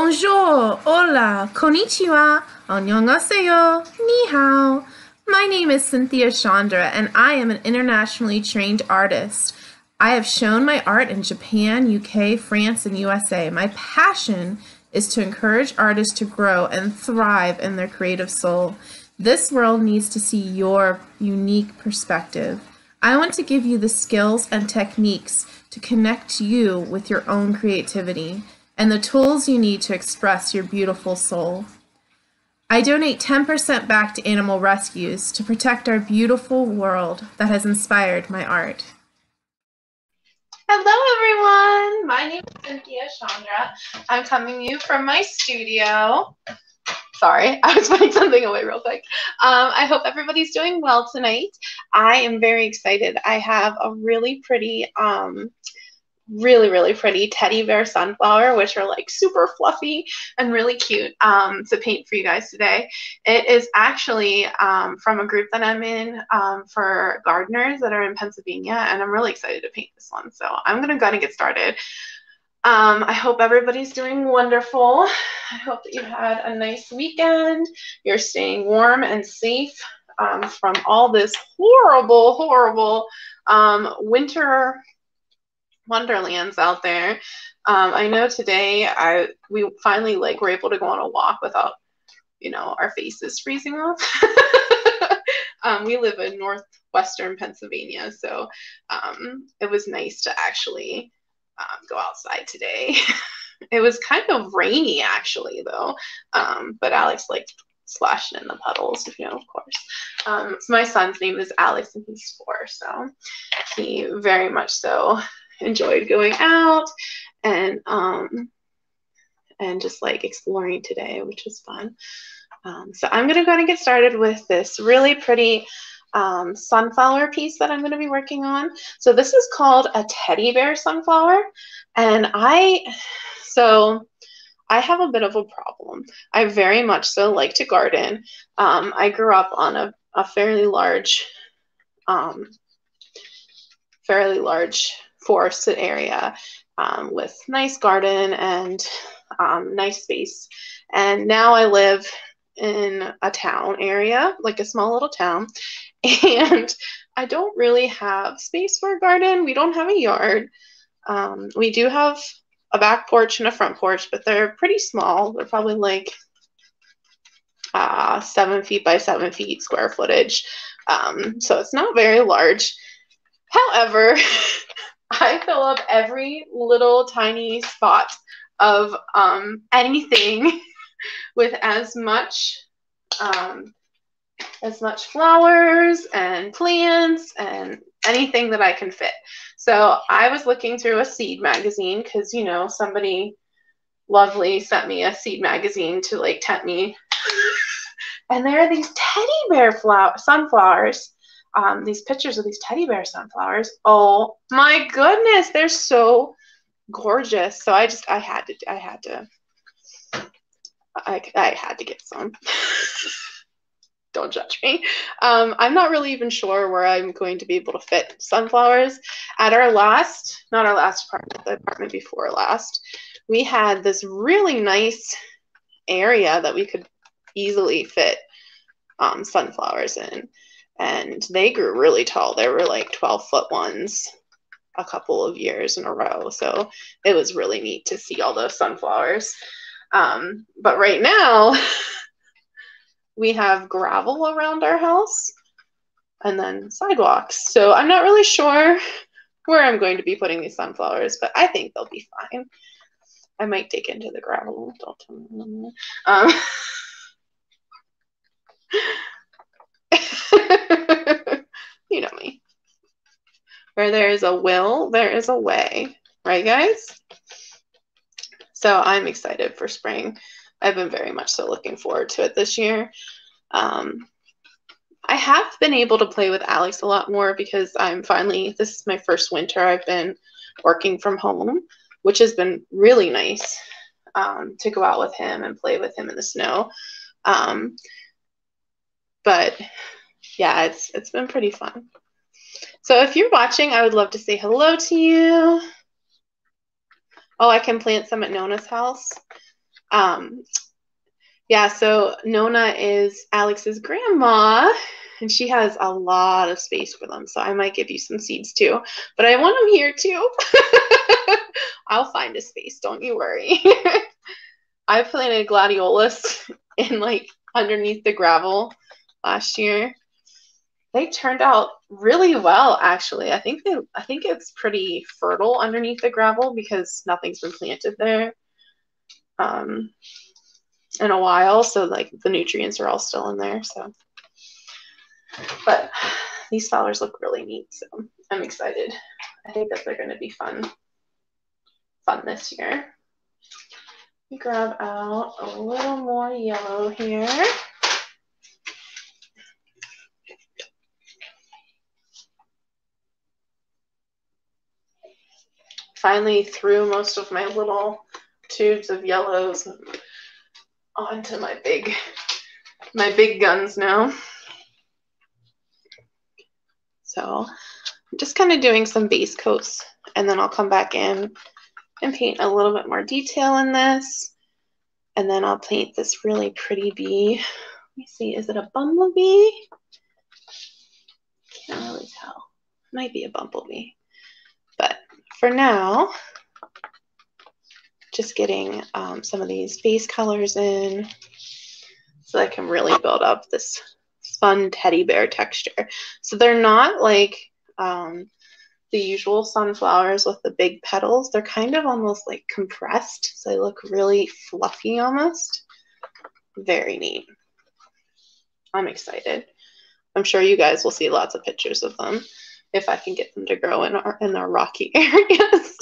Bonjour, hola, konnichiwa, annyeonghaseyo, ni hao. My name is Cynthia Sciandra, and I am an internationally trained artist. I have shown my art in Japan, UK, France, and USA. My passion is to encourage artists to grow and thrive in their creative soul. This world needs to see your unique perspective. I want to give you the skills and techniques to connect you with your own creativity and the tools you need to express your beautiful soul. I donate 10% back to animal rescues to protect our beautiful world that has inspired my art. Hello, everyone. My name is Cynthia Sciandra. I'm coming to you from my studio. Sorry, I was putting something away real quick. Um, I hope everybody's doing well tonight. I am very excited. I have a really pretty um, really, really pretty teddy bear sunflower, which are like super fluffy and really cute um, to paint for you guys today. It is actually um, from a group that I'm in um, for gardeners that are in Pennsylvania, and I'm really excited to paint this one. So I'm going to go and get started. Um, I hope everybody's doing wonderful. I hope that you had a nice weekend. You're staying warm and safe um, from all this horrible, horrible um, winter wonderlands out there. Um, I know today I we finally like were able to go on a walk without, you know, our faces freezing off. um, we live in northwestern Pennsylvania, so um, it was nice to actually um, go outside today. it was kind of rainy actually though, um, but Alex liked splashing in the puddles, you know, of course. Um, so my son's name is Alex and he's four, so he very much so enjoyed going out and um and just like exploring today, which was fun. Um, so I'm gonna go ahead and get started with this really pretty um, sunflower piece that I'm going to be working on. So this is called a teddy bear sunflower. And I, so I have a bit of a problem. I very much so like to garden. Um, I grew up on a, a fairly large, um, fairly large forested area um, with nice garden and um, nice space. And now I live in a town area, like a small little town, and I don't really have space for a garden. We don't have a yard. Um, we do have a back porch and a front porch, but they're pretty small. They're probably like uh, seven feet by seven feet square footage. Um, so it's not very large. However, I fill up every little tiny spot of um, anything with as much um, as much flowers and plants and anything that I can fit. So I was looking through a seed magazine because you know somebody lovely sent me a seed magazine to like tempt me. and there are these teddy bear flower sunflowers um, these pictures of these teddy bear sunflowers. Oh my goodness, they're so gorgeous. So I just I had to I had to I, I had to get some. Don't judge me. Um, I'm not really even sure where I'm going to be able to fit sunflowers. At our last, not our last apartment, the apartment before last, we had this really nice area that we could easily fit um, sunflowers in and they grew really tall. They were like 12 foot ones a couple of years in a row. So it was really neat to see all those sunflowers. Um, but right now, we have gravel around our house and then sidewalks. So I'm not really sure where I'm going to be putting these sunflowers, but I think they'll be fine. I might dig into the gravel. Don't tell me. Um, you know me. Where there is a will, there is a way. Right, guys? So I'm excited for spring. I've been very much so looking forward to it this year. Um, I have been able to play with Alex a lot more because I'm finally, this is my first winter I've been working from home, which has been really nice um, to go out with him and play with him in the snow. Um, but yeah, it's it's been pretty fun. So if you're watching, I would love to say hello to you. Oh, I can plant some at Nona's house. Um, yeah, so Nona is Alex's grandma, and she has a lot of space for them. So I might give you some seeds too, but I want them here too. I'll find a space, don't you worry. I planted gladiolus in like underneath the gravel last year. They turned out really well actually. I think they I think it's pretty fertile underneath the gravel because nothing's been planted there um, in a while, so like the nutrients are all still in there, so but these flowers look really neat, so I'm excited. I think that they're going to be fun fun this year. Let me grab out a little more yellow here. Finally threw most of my little tubes of yellows onto my big my big guns now. So I'm just kind of doing some base coats and then I'll come back in and paint a little bit more detail in this. And then I'll paint this really pretty bee. Let me see, is it a bumblebee? Can't really tell. Might be a bumblebee. For now, just getting um, some of these base colors in so I can really build up this fun teddy bear texture. So they're not like um, the usual sunflowers with the big petals. They're kind of almost like compressed, so they look really fluffy almost. Very neat. I'm excited. I'm sure you guys will see lots of pictures of them if I can get them to grow in our in our rocky areas.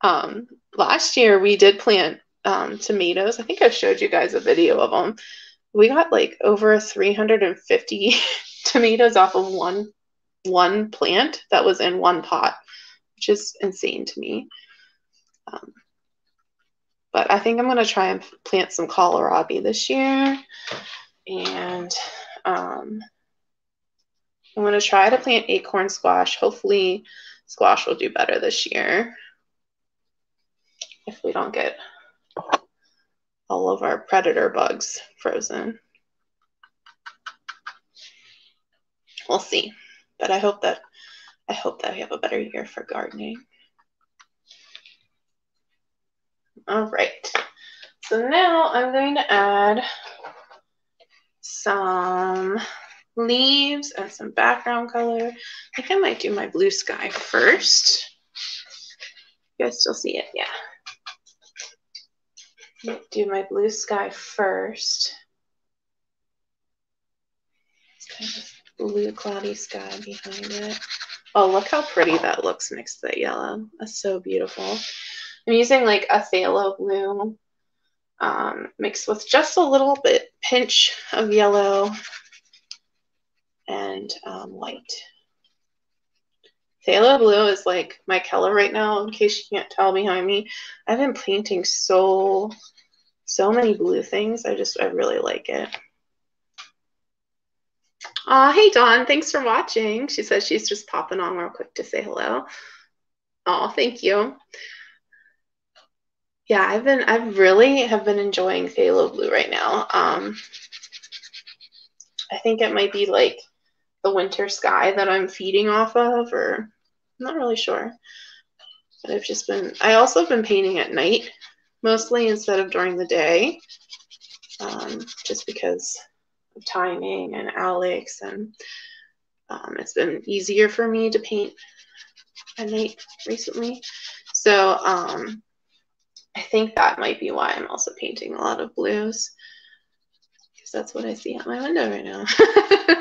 um, last year we did plant um, tomatoes. I think I showed you guys a video of them. We got like over 350 tomatoes off of one one plant that was in one pot, which is insane to me. Um, but I think I'm going to try and plant some kohlrabi this year. And um, I'm going to try to plant acorn squash. Hopefully, squash will do better this year if we don't get all of our predator bugs frozen. we'll see. But I hope that I hope that we have a better year for gardening. All right. So now I'm going to add some leaves and some background color. I think I might do my blue sky first. You guys still see it? Yeah. Do my blue sky first. It's kind of blue cloudy sky behind it. Oh, look how pretty that looks next to that yellow. That's so beautiful. I'm using like a phthalo blue um, mixed with just a little bit pinch of yellow and um, white. Phthalo blue is like my color right now, in case you can't tell behind me. I've been painting so, so many blue things. I just, I really like it. Aw, hey Dawn, thanks for watching. She says she's just popping on real quick to say hello. Oh, thank you. Yeah, I've been I really have been enjoying Phthalo Blue right now. Um I think it might be like the winter sky that I'm feeding off of, or I'm not really sure. But I've just been I also have been painting at night mostly instead of during the day. Um, just because of timing and Alex, and um, it's been easier for me to paint at night recently. So um, I think that might be why I'm also painting a lot of blues because that's what I see at my window right now.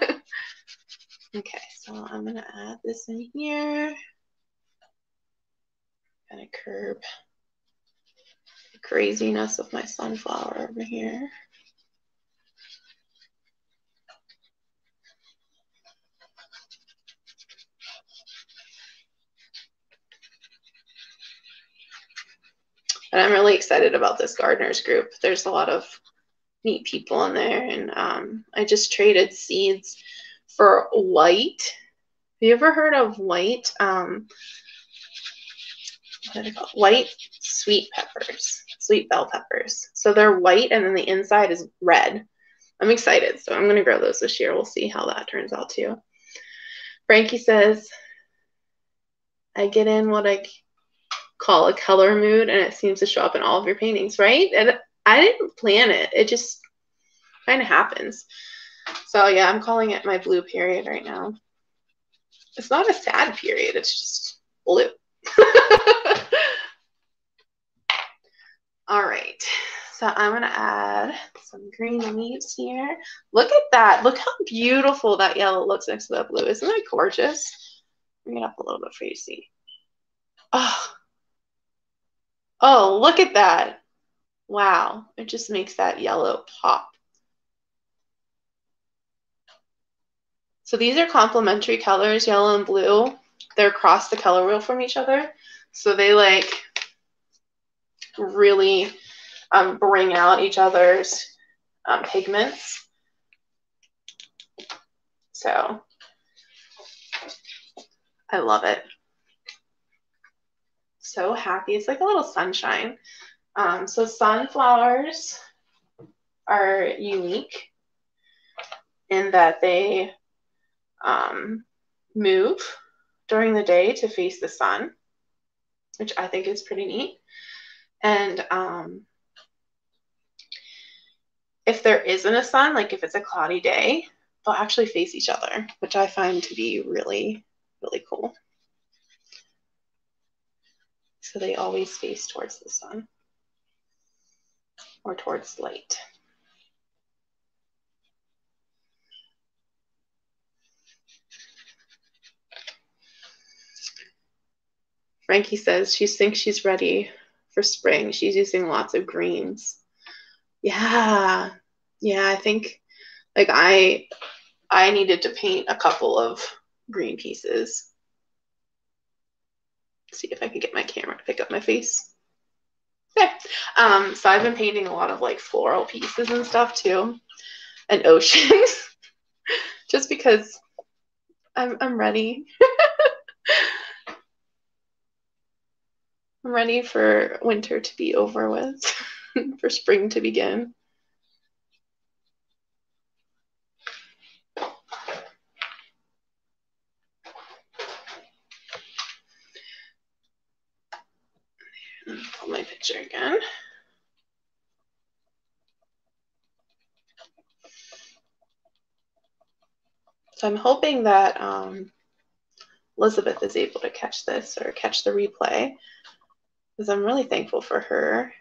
okay, so I'm gonna add this in here. Kind of curb the craziness of my sunflower over here. And I'm really excited about this gardeners group. There's a lot of neat people in there. And um, I just traded seeds for white. Have you ever heard of white? Um, white sweet peppers, sweet bell peppers. So they're white and then the inside is red. I'm excited. So I'm going to grow those this year. We'll see how that turns out too. Frankie says, I get in what I call a color mood and it seems to show up in all of your paintings, right? And I didn't plan it. It just kind of happens. So yeah, I'm calling it my blue period right now. It's not a sad period, it's just blue. All right, so I'm gonna add some green leaves here. Look at that. Look how beautiful that yellow looks next to that blue. Isn't that gorgeous? Bring it up a little bit for you to see. Oh, oh, look at that. Wow, it just makes that yellow pop. So these are complementary colors, yellow and blue. They're across the color wheel from each other. So they like really um, bring out each other's um, pigments. So I love it. So happy. It's like a little sunshine. Um, so sunflowers are unique in that they um, move during the day to face the sun, which I think is pretty neat. And um, if there isn't a sun, like if it's a cloudy day, they'll actually face each other, which I find to be really, really cool. So they always face towards the sun or towards light. Frankie says she thinks she's ready for spring. She's using lots of greens. Yeah. Yeah, I think like I I needed to paint a couple of green pieces. see if I can get my camera to pick up my face. Okay. Um, so I've been painting a lot of like floral pieces and stuff too. And oceans. Just because I'm I'm ready. I'm ready for winter to be over with, for spring to begin. Pull my picture again. So I'm hoping that um, Elizabeth is able to catch this or catch the replay because I'm really thankful for her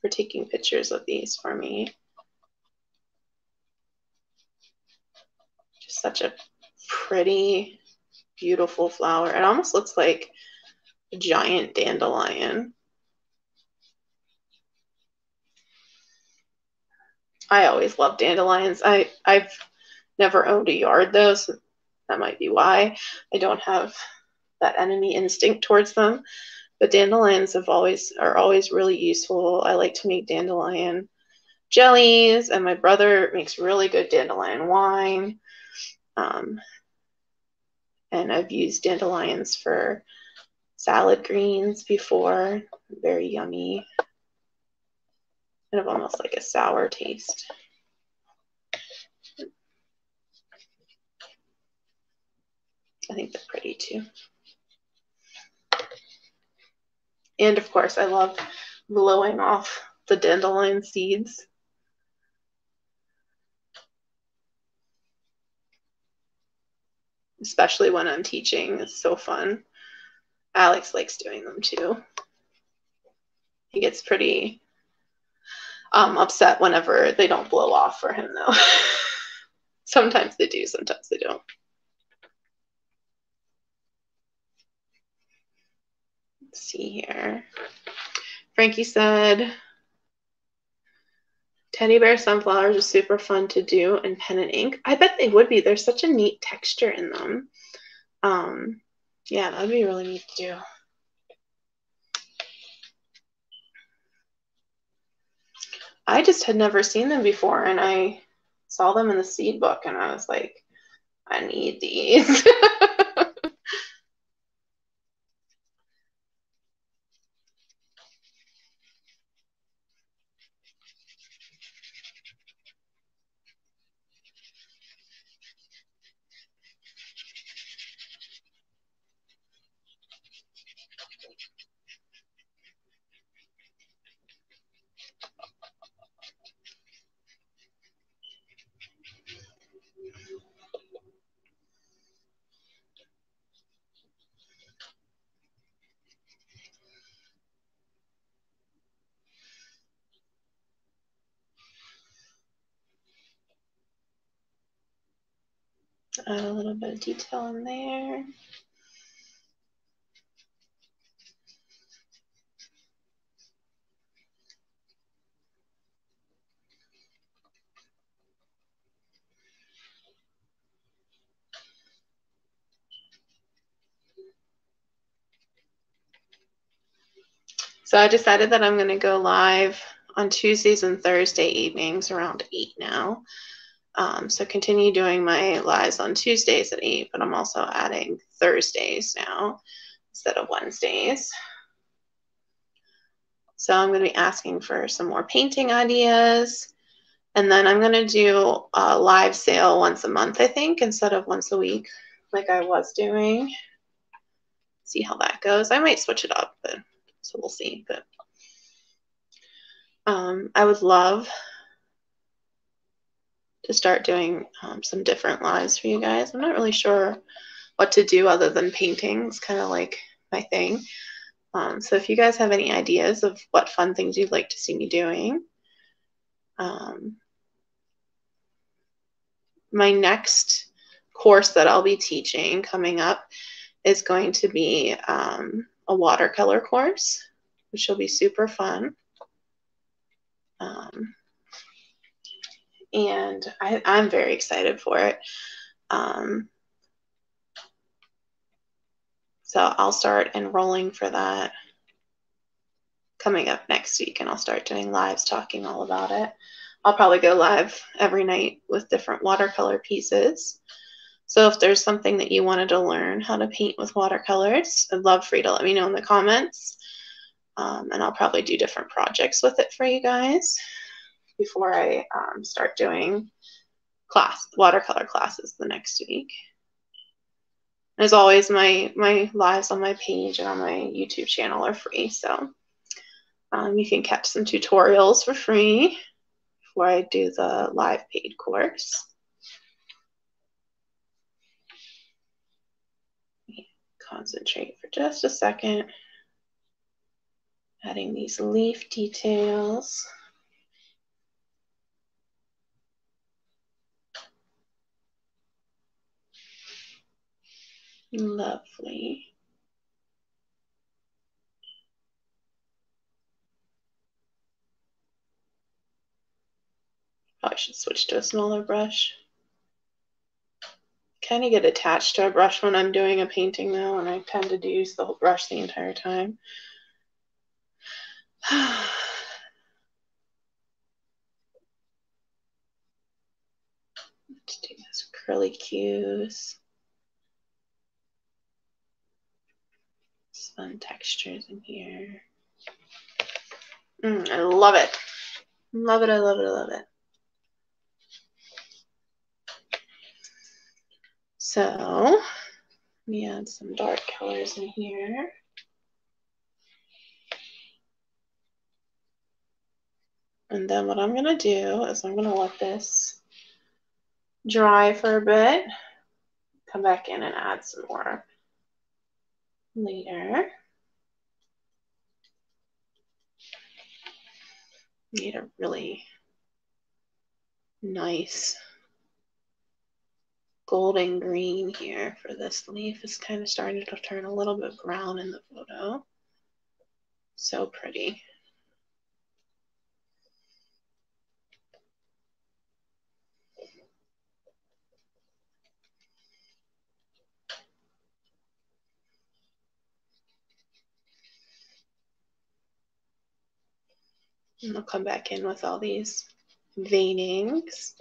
for taking pictures of these for me. Just such a pretty, beautiful flower. It almost looks like a giant dandelion. I always love dandelions. I, I've never owned a yard though, so that might be why I don't have that enemy instinct towards them. But dandelions have always are always really useful. I like to make dandelion jellies, and my brother makes really good dandelion wine. Um, and I've used dandelions for salad greens before. Very yummy. Kind of almost like a sour taste. I think they're pretty too. And of course, I love blowing off the dandelion seeds. Especially when I'm teaching, it's so fun. Alex likes doing them too. He gets pretty um, upset whenever they don't blow off for him, though. sometimes they do, sometimes they don't. Let's see here. Frankie said, Teddy bear sunflowers are super fun to do in pen and ink. I bet they would be. There's such a neat texture in them. Um, yeah, that'd be really neat to do. I just had never seen them before, and I saw them in the seed book, and I was like, I need these. Add a little bit of detail in there. So I decided that I'm going to go live on Tuesdays and Thursday evenings around 8 now. Um, so continue doing my lives on Tuesdays at 8, but I'm also adding Thursdays now instead of Wednesdays. So I'm going to be asking for some more painting ideas. And then I'm going to do a live sale once a month, I think, instead of once a week like I was doing. See how that goes. I might switch it up, but so we'll see. But um, I would love to start doing um, some different lives for you guys. I'm not really sure what to do other than painting. It's kind of like my thing. Um, so if you guys have any ideas of what fun things you'd like to see me doing, um, my next course that I'll be teaching coming up is going to be um, a watercolor course, which will be super fun. Um, and I, am very excited for it. Um, so I'll start enrolling for that coming up next week, and I'll start doing lives talking all about it. I'll probably go live every night with different watercolor pieces. So if there's something that you wanted to learn how to paint with watercolors, I'd love for you to let me know in the comments. Um, and I'll probably do different projects with it for you guys before I um, start doing class watercolor classes the next week. As always, my my lives on my page and on my YouTube channel are free, so um, you can catch some tutorials for free before I do the live paid course. concentrate for just a second. Adding these leaf details. Lovely. Oh, Probably should switch to a smaller brush kind of get attached to a brush when I'm doing a painting though, and I tend to use the whole brush the entire time. Let's do this curly cues. Fun textures in here. Mm, I love it. Love it, I love it, I love it. So let me add some dark colors in here. And then what I'm going to do is I'm going to let this dry for a bit. Come back in and add some more later. Need a really nice golden green here for this leaf. It's kind of starting to turn a little bit brown in the photo. So pretty. And I'll come back in with all these veinings.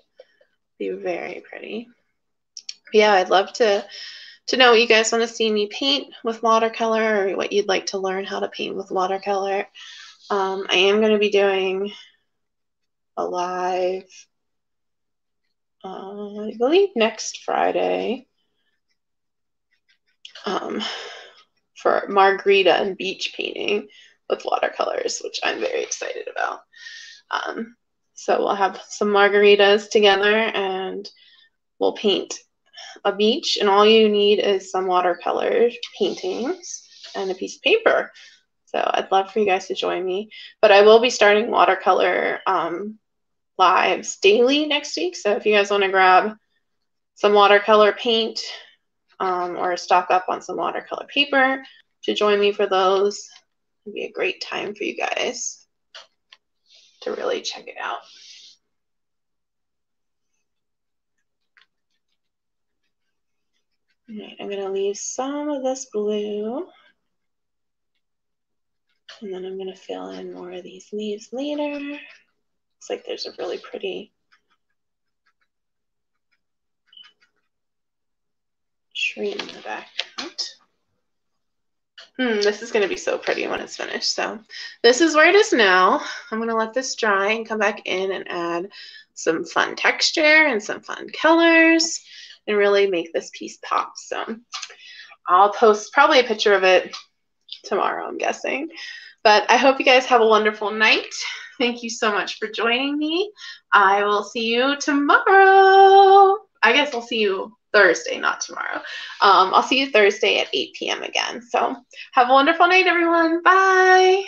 Be very pretty yeah, I'd love to to know what you guys want to see me paint with watercolor or what you'd like to learn how to paint with watercolor. Um, I am going to be doing a live, uh, I believe next Friday, um, for margarita and beach painting with watercolors, which I'm very excited about. Um, so we'll have some margaritas together and we'll paint a beach, and all you need is some watercolor paintings and a piece of paper. So I'd love for you guys to join me. But I will be starting watercolor um, lives daily next week. So if you guys want to grab some watercolor paint um, or stock up on some watercolor paper to join me for those. It'd be a great time for you guys to really check it out. All right, I'm going to leave some of this blue. And then I'm going to fill in more of these leaves later. Looks like there's a really pretty tree in the background. Hmm, this is going to be so pretty when it's finished. So this is where it is now. I'm going to let this dry and come back in and add some fun texture and some fun colors and really make this piece pop. So I'll post probably a picture of it tomorrow, I'm guessing. But I hope you guys have a wonderful night. Thank you so much for joining me. I will see you tomorrow. I guess I'll see you Thursday, not tomorrow. Um, I'll see you Thursday at 8 p.m. again. So have a wonderful night, everyone. Bye.